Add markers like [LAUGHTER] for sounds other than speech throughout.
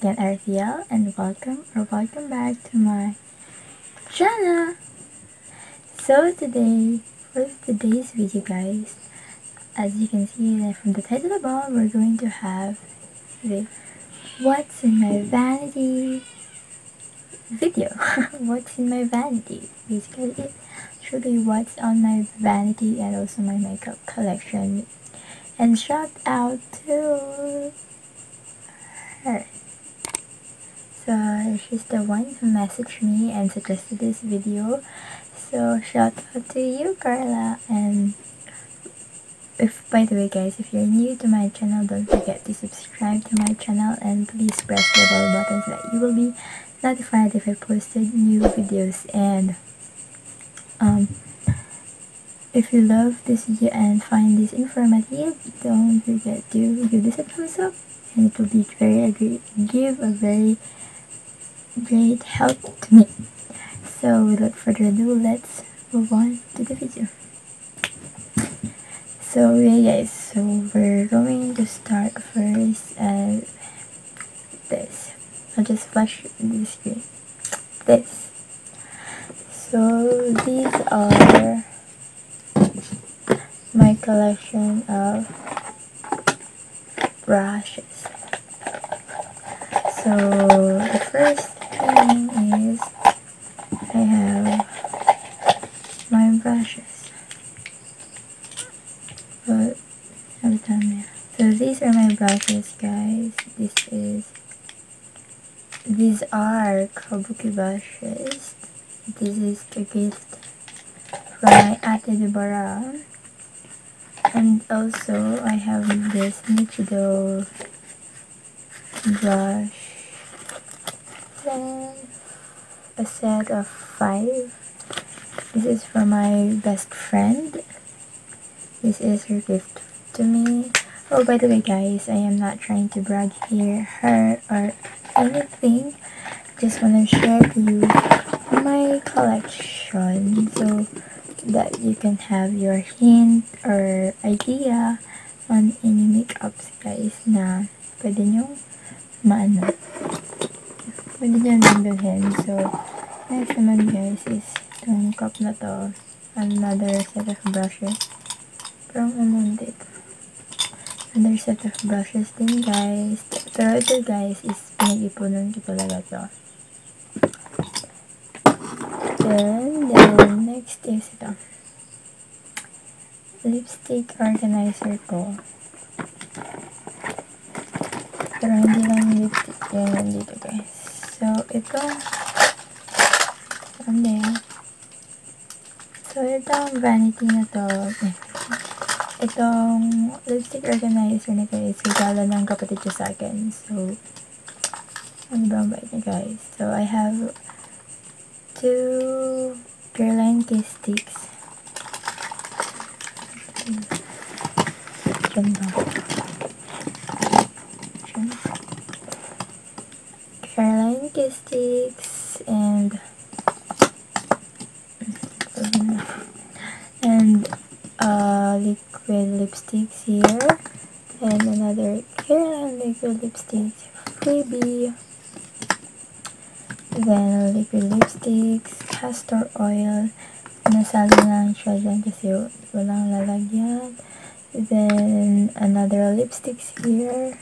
again Arthiel and welcome or welcome back to my channel. So today, for today's video guys, as you can see from the title above, we're going to have the what's in my vanity video. [LAUGHS] what's in my vanity. Basically it should be what's on my vanity and also my makeup collection. And shout out to her. So she's the one who messaged me and suggested this video. So shout out to you Carla. And if by the way guys if you're new to my channel don't forget to subscribe to my channel and please press the bell button so that you will be notified if I posted new videos. And um if you love this video and find this informative don't forget to give this a thumbs up. And it will be very give a very great help to me. So without further ado let's move on to the video. So yeah guys so we're going to start first as this. I'll just flash the screen. This. So these are my collection of brushes. So the first I have my brushes but I've done there. So these are my brushes guys. This is these are kabuki brushes. This is the gift from my Ate. And also I have this Nichido brush. A set of five. This is for my best friend this is her gift to me. Oh, by the way, guys, I am not trying to brag here, her, or anything. Just want to share to you my collection so that you can have your hint or idea on any makeups, guys, na pwede nyo maano. Pwede nyo bilhin. So, next naman, guys, is itong cup na to. Another set of brushes. Ano dito. Another set of brushes din guys. Pero ito guys is pinag-ipunan ko talaga to. Then, then next is ito. Lipstick organizer ko. Pero hindi lang lipstick yan nandito guys. So, ito. Ano yan? So, ito ang vanity na to. Itong lipstick organizer na guys, regalo ng kapatid ko sa akin. So, ano ba ang bait niya guys? So, I have two Caroline Kiss sticks. Diyan ba? Sticks and and uh, liquid lipsticks here. And another Caroline liquid lipstick freebie then liquid lipsticks castor oil nasali lang siya dyan kasi walang lalagyan. Then another lipsticks here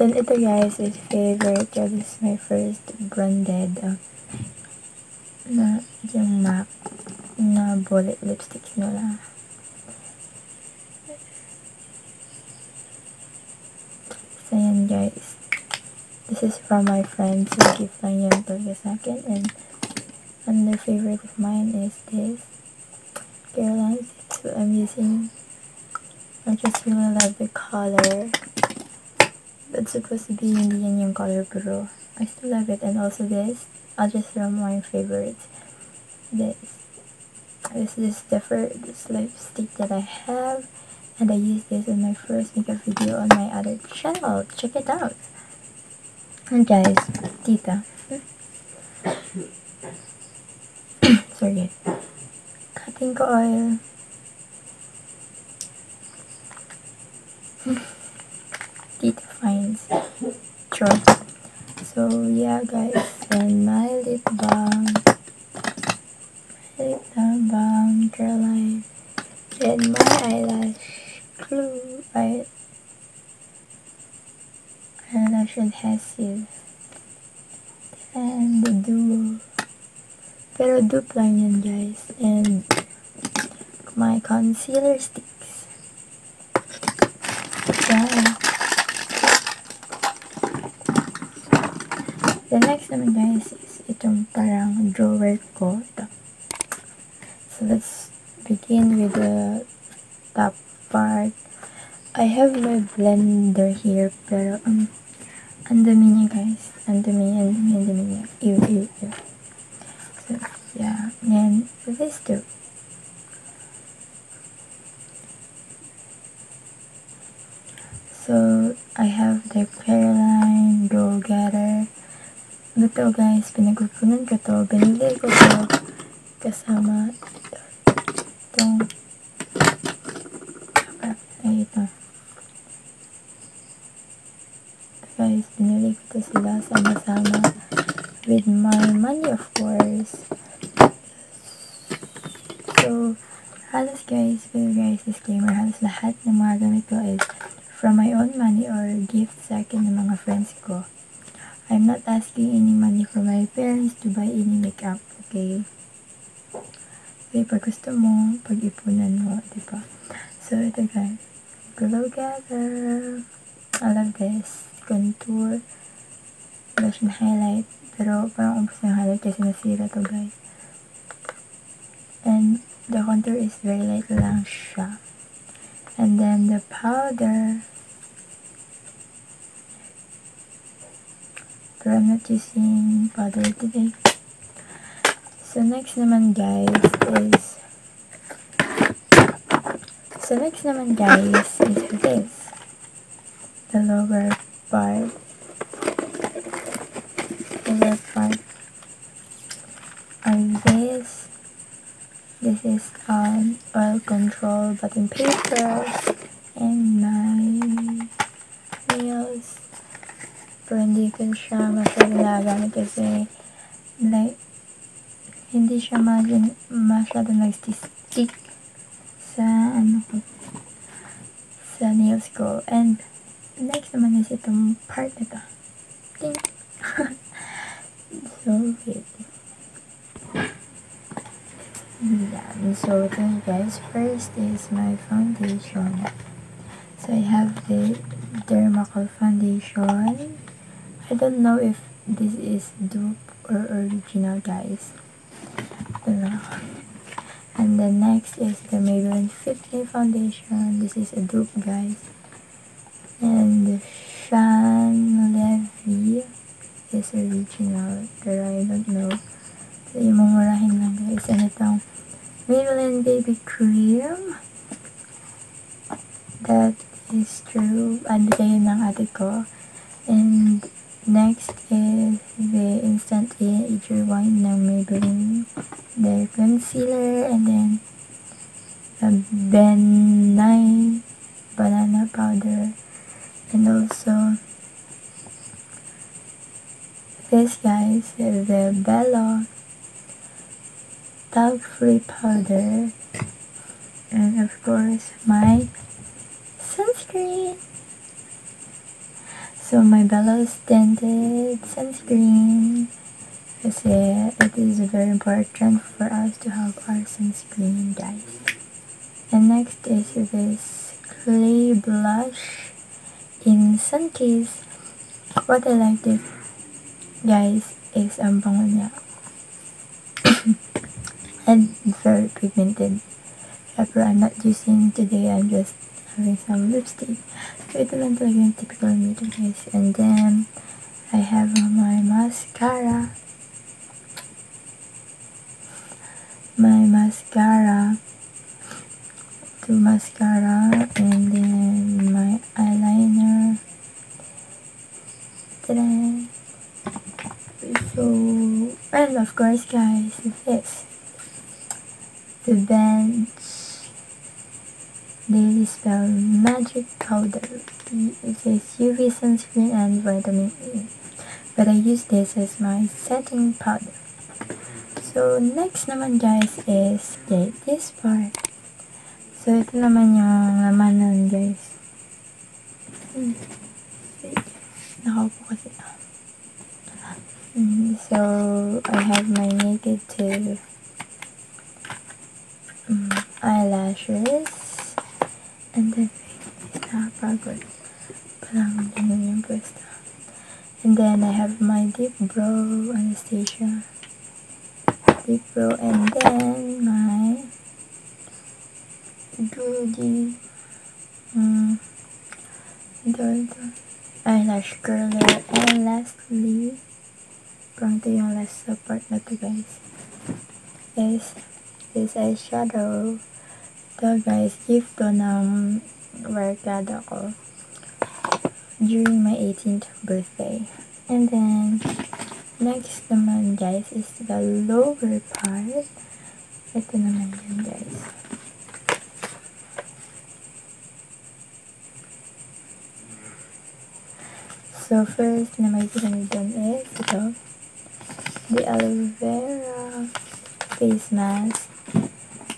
then ito guys is favorite this is my first branded uh, na yung MAC na bullet lipsticks nila. So, yan guys. This is from my friends who gift lang yan talaga sa akin. And another favorite of mine is this. Caroline's. So, I'm using. I just really love the color. That's supposed to be hindi yan yung color pero I still love it. And also this. I'll just throw my favorites. This. This is the first lipstick that I have and I used this in my first makeup video on my other channel. Check it out. And guys, tita. [COUGHS] Sorry. Cutting oil. tita finds. Sure. So yeah guys, and my lip balm, my lip balm, Caroline, and my eyelash glue, I eyelash adhesive, and the duo. Pero dupe lang yun guys, and my concealer sticks. Yeah. The next naman guys is itong parang drawer ko. Ito. So let's begin with the top part. I have my blender here pero um, ang dami niya guys. Ang dami, ang dami, ang dami niya. Ew, ew. So yeah, and this too. So, I have the Caroline Go Getter ito guys, pinagkukunan ko to. Binili ko to kasama itong ay ito. Guys, binili ko to sila sama-sama with my money of course. So, halos guys, pero guys, disclaimer, halos lahat ng mga gamit ko is from my own money or gift sa akin ng mga friends ko. I'm not asking any money from my parents to buy any makeup, okay? Okay, pag gusto mo, pag-ipunan mo, di ba? So, ito guys. Glow Gather. I love this. Contour. Blush and highlight. Pero, parang umpos ng highlight kasi nasira to guys. And, the contour is very light lang siya. And then, the powder using powder today. So next naman guys is So next naman guys is this. The lower part. The Lower part and this this is um oil control button paper pero hindi ko siya masyado nagamit kasi like hindi siya masyado, masyado nag-stick sa ano ko sa nails ko. And next naman is itong part na to. Ding! [LAUGHS] so wait. Yeah so ito guys. First is my foundation. So I have the Dermacal foundation I don't know if this is dupe or original guys. don't know And the next is the Maybelline Fit Me Foundation. This is a dupe guys. And the Shan Levy is original. Pero I don't know. So yung mamurahin lang guys. And itong Maybelline Baby Cream. That is true. Ano kayo ng ate ko. And Next is the Instant Age Rewind ng Maybelline. The concealer and then the Ben Nye banana powder. And also this guys the Bella talc free powder. And of course my sunscreen so my Bella's tinted sunscreen kasi it is very important for us to have our sunscreen guys. And next is this clay blush in Sunkissed. What I like this guys is ang bango niya. [COUGHS] and very pigmented. But I'm not using today, I'm just having some lipstick. Ito lang talaga yung typical me guys. And then, I have my mascara. My mascara. Two mascara. And then, my eyeliner. So, and of course guys, this. The bench Daily Spell Magic Powder. It says UV sunscreen and vitamin E. But I use this as my setting powder. So, next naman guys is okay, this part. So, ito naman yung laman nun guys. Hmm. Nakaupo kasi. Mm, so, I have my naked two um, eyelashes. And then, nakapagod. Parang ganun yung pwesto. And then, I have my Dipbrow Anastasia. Deep brow. And then, my Judy. Um, ito. Eyelash curler. And lastly, parang ito yung last part na to guys. Is this eyeshadow. Ito guys, gift to ng barkada ko during my 18th birthday. And then, next naman guys is the lower part. Ito naman yun guys. So, first na may nyo dun is ito. The aloe vera face mask.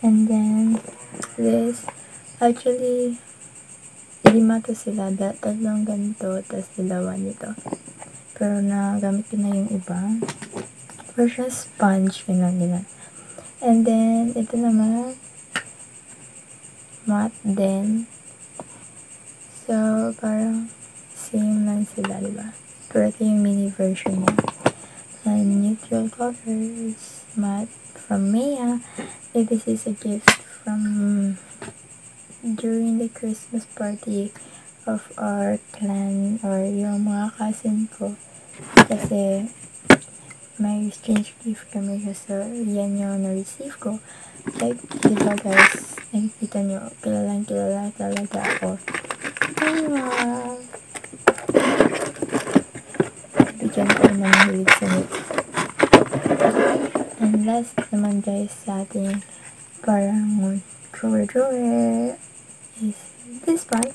And then, this. Actually, lima to sila. Tatlong ganito, tapos dalawa nito. Pero nagamit ko na yung iba. Version sponge, ganun, ganun. And then, ito naman, matte din. So, parang, same lang sila, diba? Pero ito yung mini version niya. And neutral colors, matte from Maya. If this is a gift from during the Christmas party of our clan or yung mga cousin ko. Kasi may exchange gift kami so yan yung na-receive ko. Like, diba guys, nakikita nyo, kilalang kilala talaga ako. Ano, bigyan ko naman hilig sa. And last naman guys sa ating parang drawer drawer is this part.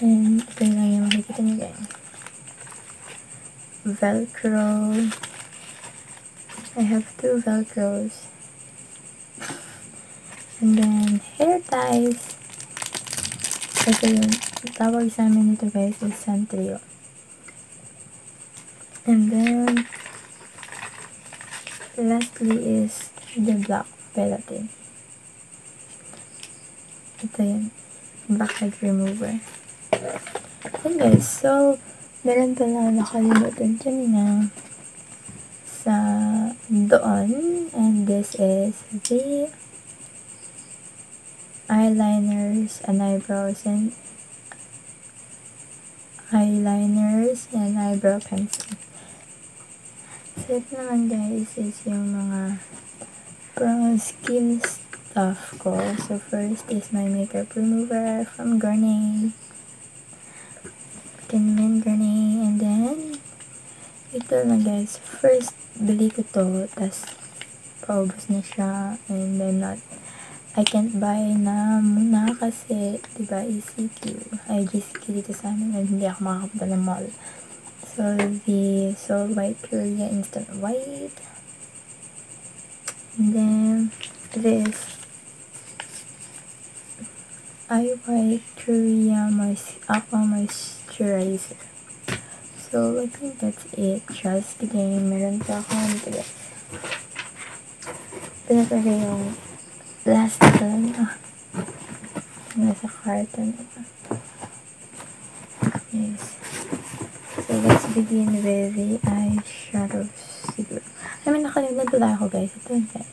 And ito lang yung makikita nyo guys. Velcro. I have two velcros. [LAUGHS] And then hair ties. Ito yung tawag sa amin nito guys is Santrio. And then, lastly is the black gelatin. Ito yun. Blackhead remover. And guys, so, meron pala nakalimutan kanina sa doon. And this is the eyeliners and eyebrows and eyeliners and eyebrow pencil. So, ito naman guys is yung mga parang skin stuff ko. So, first is my makeup remover from Garnier. Tinmin Garnier. And then, ito na guys. First, bili ko to. Tapos, paubos na siya. And then, not I can't buy na muna kasi, diba, ECQ. Ay, GCQ dito sa amin. And hindi ako makakapunta ng mall. So, the Soul White Purina Instant White. And then, this I White Purina Aqua Moisturizer. So, I think that's it. Just kidding. Meron pa ako nito guys. Pinapagay yung last one. Ah. Nasa carton. Yes. So, let's begin with the eyeshadows. I mean, nakalimutan pala ako, guys. Ito yun, guys.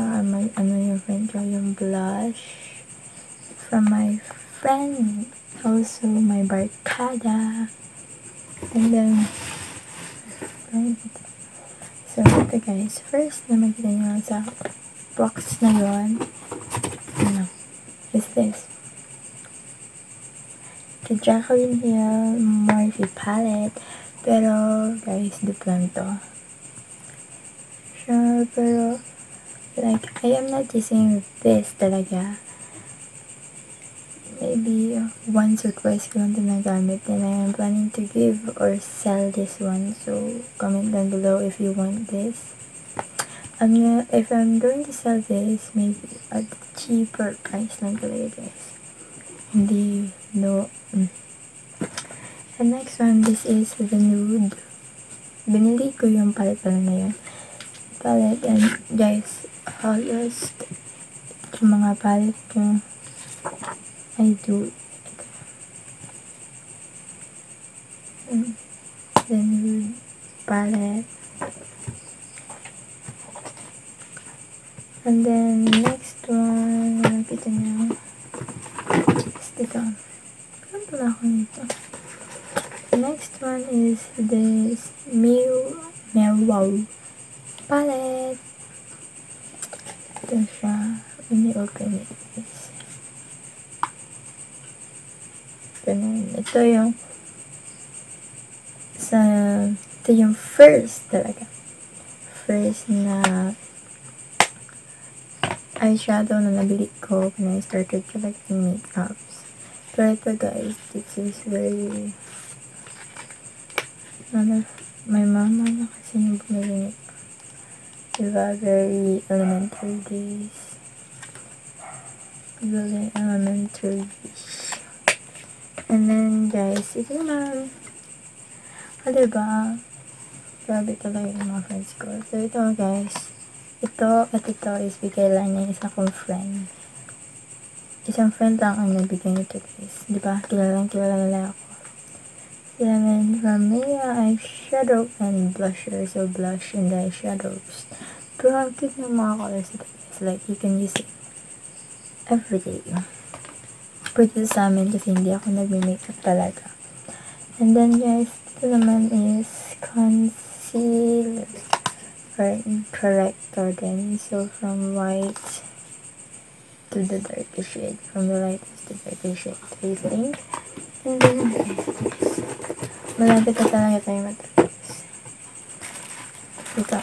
Uh, may, ano yung friend ko, yung blush from my friend. Also, my barkada. And then, so, ito guys. First na makita nyo sa box na yun, ano, is this the Jacqueline Hill Morphe palette. Pero, guys, dupe lang to. Pero, like, I am not using this talaga. maybe once or twice ko lang ito nagamit and I am planning to give or sell this one. So comment down below if you want this. I'm gonna, if I'm going to sell this maybe at cheaper price lang talaga guys. Hindi no mm. and next one this is the nude. Binili ko yung palette pala na yun palette and guys halos yung mga palette ko I do mm. the nude palette and then next one nakita niyo? Is dito saan pala ako nito? Next one is this Mew Wow palette. Ito siya. When you open it. Is ganun. Ito yung sa ito yung first talaga. First na eyeshadow na nabili ko when I started collecting makeups. Pero ito guys this is very ano, my mama na kasi yung bumili nito. Diba, very elementary days. Very elementary And then, guys, ito naman, ah, diba, grabe talaga yung mga friends ko. So, ito, guys, ito at ito is bigay lang ng isa kong friend. Isang friend lang ang nabigay nito, guys. Diba, kilalang kilala ako. From Mia eyeshadow and blusher. So blush and eyeshadows. Pero ang cute ng mga colors ito guys. Like you can use it every day. Pwede sa amin kasi hindi ako nagme-makeup talaga. And then guys, ito naman is concealer or corrector then. So from white to the darker shade. From the lightest to the darker shade. I think. And then, malapit na talaga tayo matapos. Ito.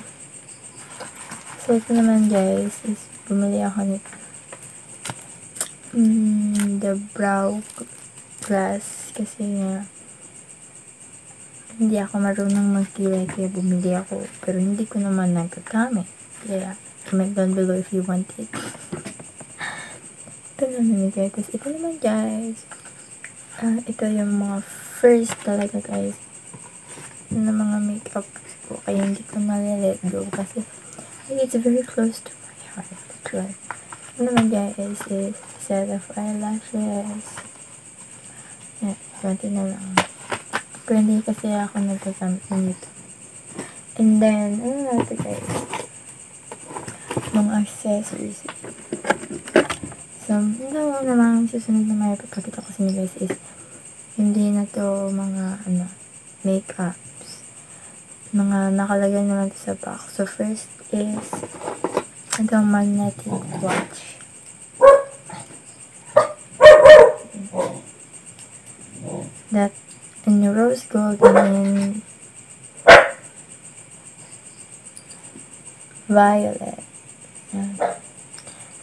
So, ito naman guys, is bumili ako nito. Mm, the brow glass kasi nga hindi ako marunong magkilay kaya bumili ako pero hindi ko naman nagagamit kaya comment down below if you want it [LAUGHS] ito naman guys ito naman guys uh, ito yung mga first talaga guys. Na mga makeup ko. Kaya hindi ko malilet go kasi it's very close to my heart. Try ano naman guys is set of eyelashes. Yeah, konti na lang. Pero kasi ako nagkagamit nito and then ano natin guys? Mga accessories. So, ito naman susunod na may pagkakita ko sa inyo guys is hindi na to mga ano, makeups. Mga nakalagay naman sa box. So, first is ito magnetic watch. That in rose gold and violet. Yeah.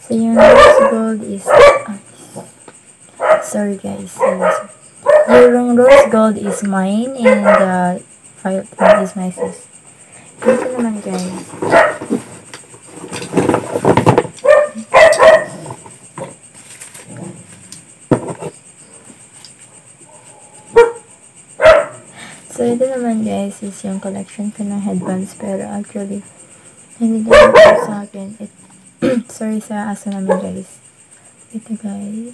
So, yung rose gold is, ah, sorry guys, sorry. Yung rose gold is mine and the violet one is my sis. Dito naman guys. So, ito naman guys is yung collection ko ng headbands pero actually, hindi naman sa akin. It [CLEARS THROAT] sorry sa aso namin guys. Ito guys.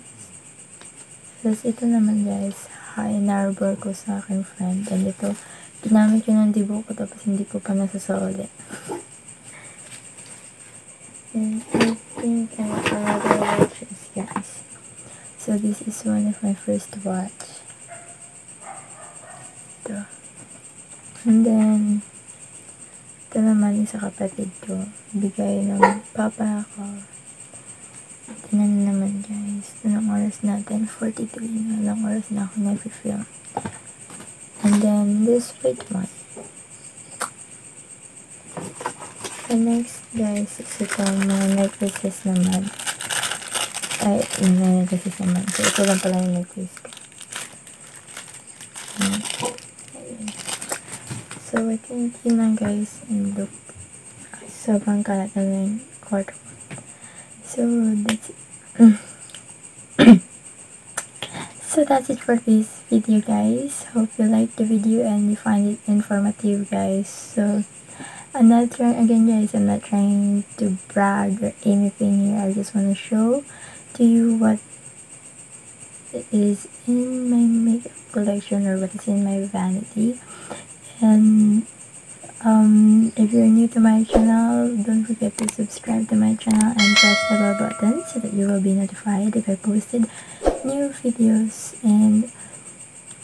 Tapos ito naman guys. Hi, narbor ko sa aking friend. And ito, ginamit ko ng dibo ko tapos hindi ko pa nasasoli. And I think another watches guys. So this is one of my first watch. Ito. And then, ito naman isa kapatid ko. Bigay ng papa ko. Naman guys. Anong oras natin? 43 na. Anong oras na ako nag-film. And then this white one. The next guys is ito mga necklaces naman. Ay, yun na yun kasi sa. So, ito lang pala yung ko. Hmm. So, I think yun lang guys. And look, sobrang kalat na yung So, that's it. [LAUGHS] [COUGHS] so, that's it for this video, guys. Hope you liked the video and you find it informative, guys. So, I'm not trying, again, guys, I'm not trying to brag or anything here. I just want to show to you what is in my makeup collection or what is in my vanity. And um, if you're new to my channel, don't forget to subscribe to my channel and press the bell button so that you will be notified if I posted new videos. And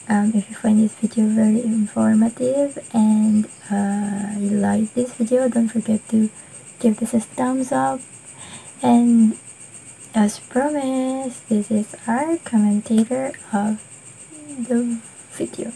um, if you find this video very informative and uh, you like this video, don't forget to give this a thumbs up. And as promised, this is our commentator of the video.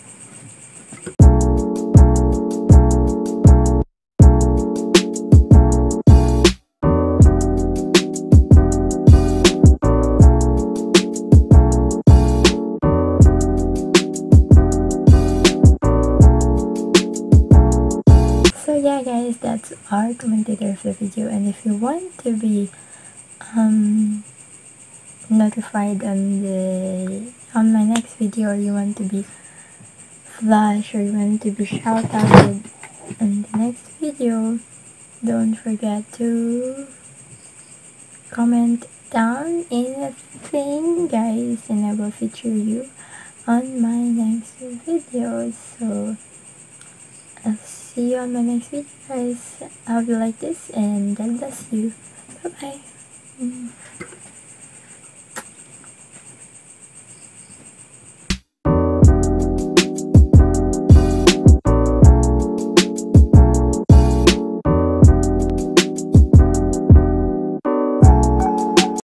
Guys that's our commentator of the video. And if you want to be um notified on the on my next video or you want to be flash or you want to be shout out in the next video don't forget to comment down anything guys and I will feature you on my next video. So I'll see you on my next video guys. I hope you like this and God bless you. Bye bye. Mm.